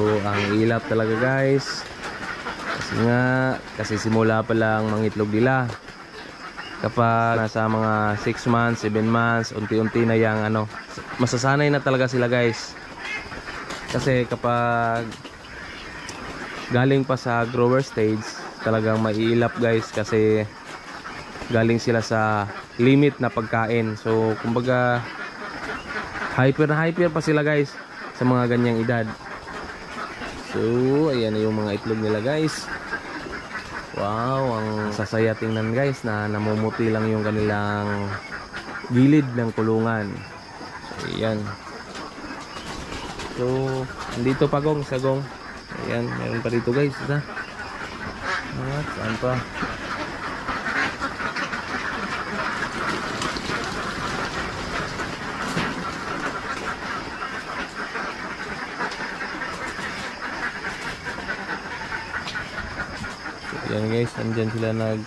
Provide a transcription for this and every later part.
So, ang ilap talaga guys. Kasi nga, kasi simula pa lang mangitlog nila. Kapag nasa mga 6 months, 7 months, unti-unti na yang ano, masasanay na talaga sila guys. Kasi kapag galing pa sa grower stage, talagang maiilap guys kasi galing sila sa limit na pagkain. So, kumbaga hyper na hyper pa sila guys sa mga ganyang edad. So, ayan na yung mga itlog nila guys. Wow, ang sasaya tingnan guys na namumuti lang yung kanilang gilid ng kulungan. Ayan. So, andito pa gong, sa gong. Ayan, meron pa dito guys. Isa. At, saan pa? Yan guys, andyan sila nag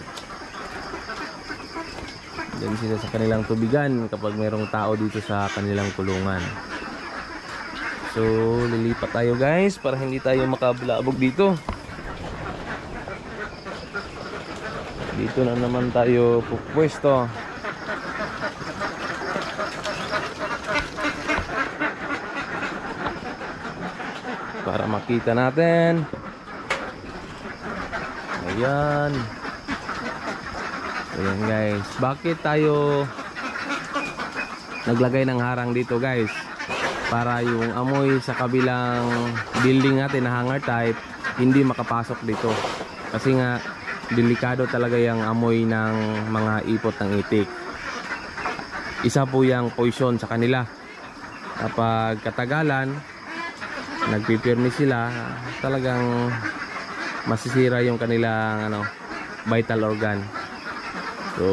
Andyan sila sa kanilang tubigan kapag mayroong tao dito sa kanilang kulungan. So, lilipat tayo guys para hindi tayo makablabog dito. Dito na naman tayo pupwesto. Para makita natin. Ayan. Ayan guys. Bakit tayo naglagay ng harang dito guys? Para yung amoy sa kabilang building natin na hangar type hindi makapasok dito. Kasi nga delikado talaga yung amoy ng mga ipot ng itik. Isa po yung poison sa kanila. Kapag katagalan, nagpipirmi sila, talagang masisira yung kanilang ano, vital organ. So,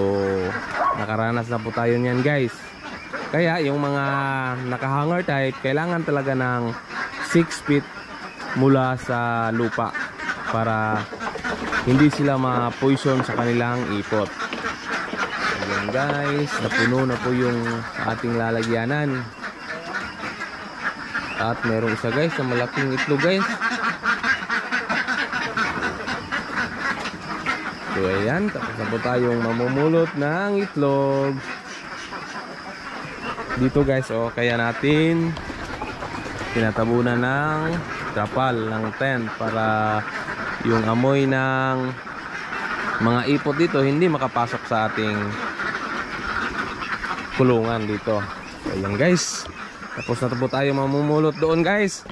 nakaranas na po tayo niyan guys. Kaya yung mga nakahanger type, kailangan talaga ng 6 feet mula sa lupa para hindi sila ma-poison sa kanilang ipot. Ayan guys, napuno na po yung ating lalagyanan. At merong isa guys na malaking itlog guys. So ayan, tapos na po tayong mamumulot ng itlog. Dito guys, oh, kaya natin tinatabunan ng trapal ng tent para yung amoy ng mga ipot dito hindi makapasok sa ating kulungan dito. So ayan guys, tapos na po tayo mamumulot doon guys.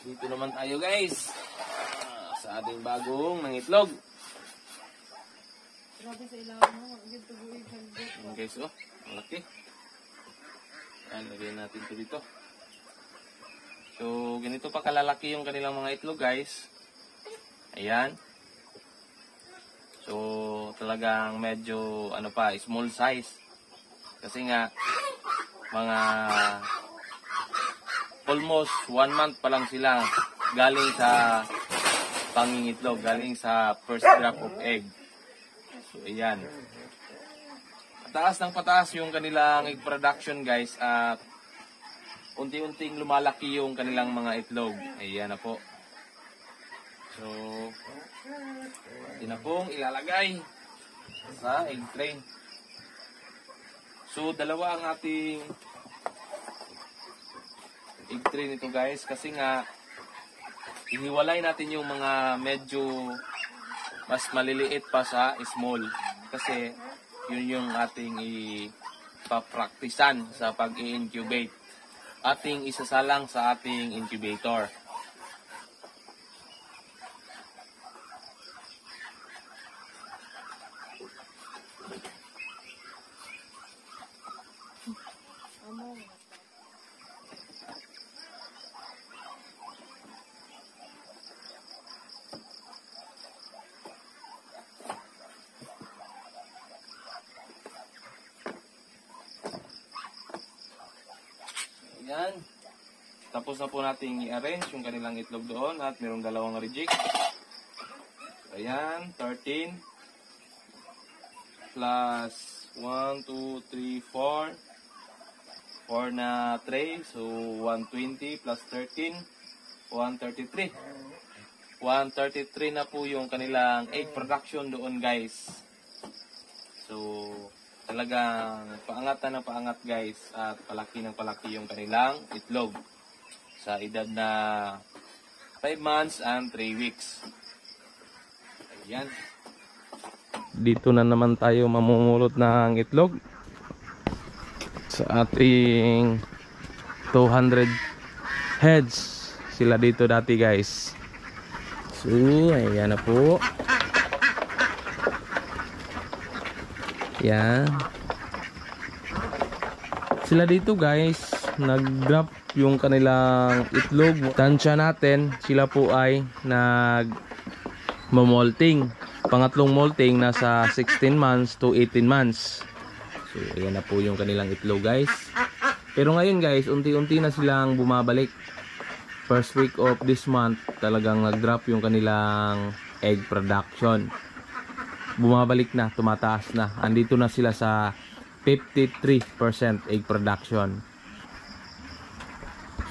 Dito naman tayo guys ah, sa ating bagong nangitlog. Grabe sa mo, dito buhay kagdat. Ayan guys, oh, malaki. Ayan, lagyan natin ito dito. So, ganito pa kalalaki yung kanilang mga itlog guys. Ayan. So, talagang medyo, ano pa, small size. Kasi nga, mga almost one month pa lang sila galing sa pangingitlog, galing sa first drop of egg. Ayan. Pataas ng pataas yung kanilang production guys at unti-unting lumalaki yung kanilang mga itlog. Ayan na po. So, na pong ilalagay sa egg tray. So, dalawa ang ating egg tray nito guys kasi nga iniwalay natin yung mga medyo mas maliliit pa sa small. Kasi yun yung ating ipapraktisan sa pag-i-incubate. Ating isasalang sa ating incubator Ayan. Tapos na po nating i-arrange yung kanilang itlog doon at mayroong dalawang reject. Ayan, 13 plus 1, 2, 3, 4. 4 na tray, so 120 plus 13. 133. 133 na po yung kanilang egg production doon guys. So, talagang paangat na ng paangat guys at palaki ng palaki yung kanilang itlog sa edad na 5 months and 3 weeks. Ayan. Dito na naman tayo mamumulot ng itlog sa ating 200 heads sila dito dati guys. So, ayan na po. Yan. Sila dito guys, nag-drop yung kanilang itlog. Tansya natin, sila po ay nag mamolting. Pangatlong molting nasa 16 months to 18 months. So, ayan na po yung kanilang itlog guys. Pero ngayon guys, unti-unti na silang bumabalik. First week of this month, talagang nag-drop yung kanilang egg production bumabalik na, tumataas na. Andito na sila sa 53% egg production.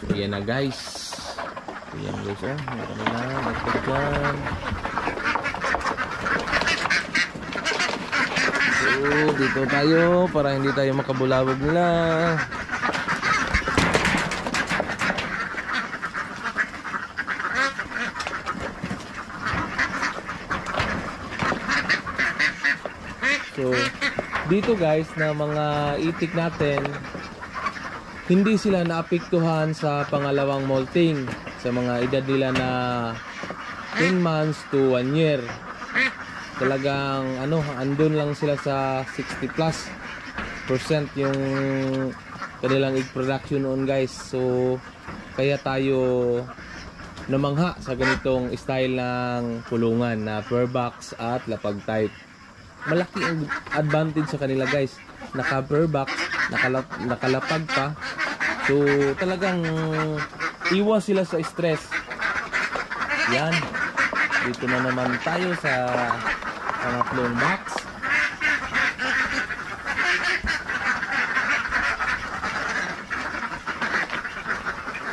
So, na guys. So, guys, oh. Meron na, nagtag dyan. So, dito tayo para hindi tayo makabulabog nila. So, dito guys na mga itik natin, hindi sila naapektuhan sa pangalawang molting sa mga edad nila na 10 months to 1 year. Talagang ano, andun lang sila sa 60 plus percent yung kanilang egg production noon guys. So, kaya tayo namangha sa ganitong style ng kulungan na per box at lapag type malaki ang advantage sa kanila guys naka per box nakalap, nakalapag pa. So talagang iwas sila sa stress. Yan. Dito na naman tayo sa pangatlong box.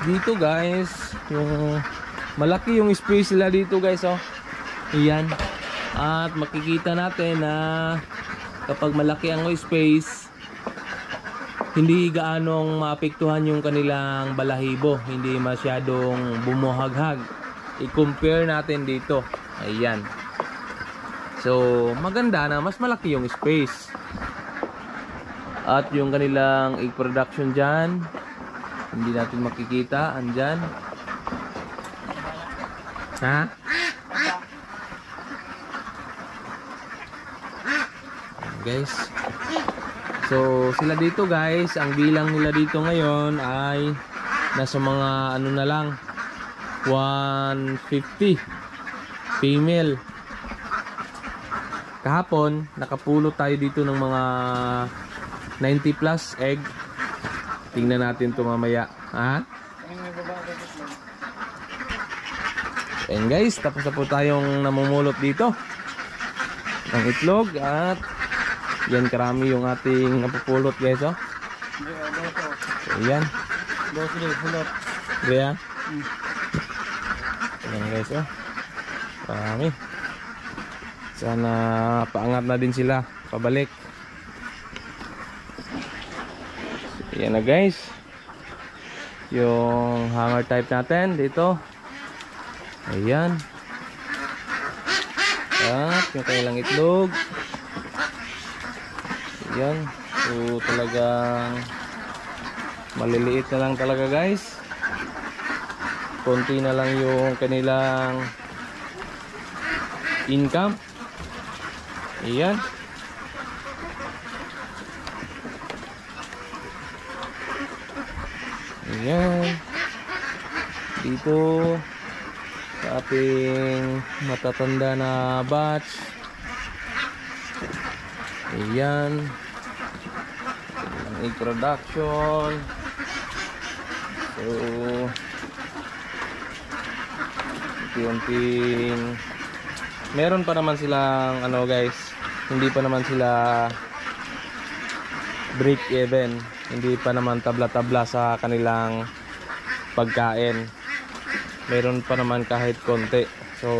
Dito guys yung malaki yung space nila dito guys oh. Iyan at makikita natin na kapag malaki ang space, hindi gaanong maapektuhan yung kanilang balahibo. Hindi masyadong bumuhaghag. I-compare natin dito. Ayan. So, maganda na mas malaki yung space. At yung kanilang egg production dyan, hindi natin makikita. Andyan. Ha? guys so sila dito guys. Ang bilang nila dito ngayon ay nasa mga ano na lang 150 female. Kahapon nakapulot tayo dito ng mga 90 plus egg. Tingnan natin to mamaya. Ha? And guys. Tapos na po tayong namumulot dito ng itlog at yan karami yung ating napupulot guys oh. So, yan. Kaya. Yan guys oh. Marami. Sana paangat na din sila pabalik. So, yan na guys. Yung hanger type natin dito. Ayan. At yung kailang itlog. Yan. So talagang maliliit na lang talaga guys. Konti na lang yung kanilang income. Ayan. Ayan. Dito sa ating matatanda na batch. Ayan. Ang egg production. So, unti-unting meron pa naman silang ano guys, hindi pa naman sila break even. Hindi pa naman tabla-tabla sa kanilang pagkain. meron pa naman kahit konti. So,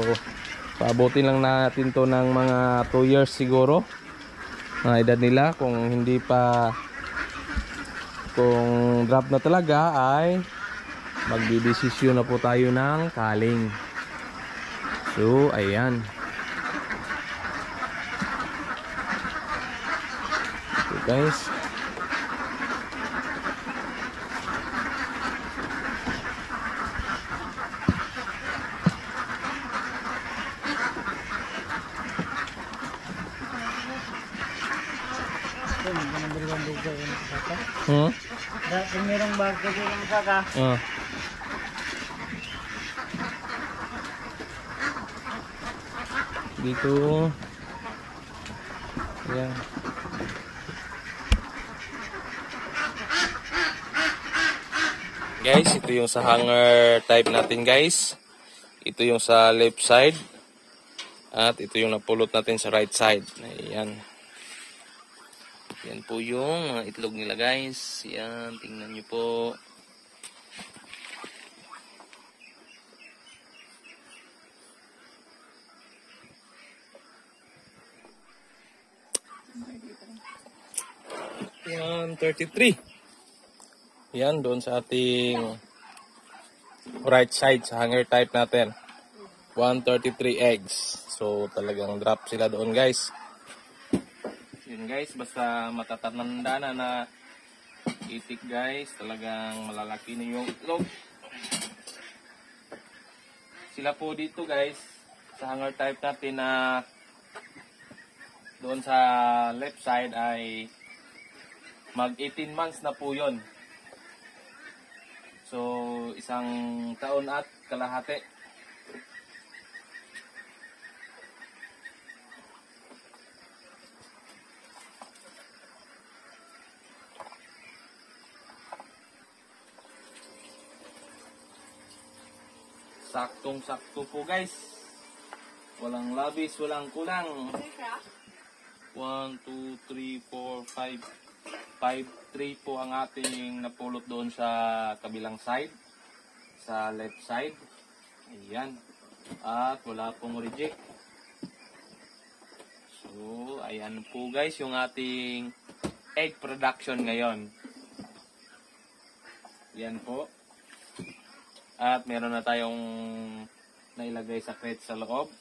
paabutin lang natin to ng mga 2 years siguro. Ang edad nila kung hindi pa kung drop na talaga ay magdidesisyon na po tayo ng kaling. So, ayan. Guys. Hmm? Kung merong bago ko ng saka, Ah. Dito. Ayan. Guys, ito yung sa hanger type natin guys. Ito yung sa left side. At ito yung napulot natin sa right side. Ayan. Yan po yung mga itlog nila guys. Yan, tingnan nyo po. Yan, 33. Yan, doon sa ating right side sa hanger type natin. 133 eggs. So, talagang drop sila doon guys. Yun guys, basta matatanda na na itik guys, talagang malalaki na yung itlog. Sila po dito guys, sa hanger type natin na doon sa left side ay mag 18 months na po yon. So, isang taon at kalahati. Saktong-sakto po guys. Walang labis, walang kulang. 1, 2, 3, 4, 5, 5, 3 po ang ating napulot doon sa kabilang side. Sa left side. Ayan. At wala pong reject. So, ayan po guys yung ating egg production ngayon. Yan po. At meron na tayong nailagay sa crate sa loob.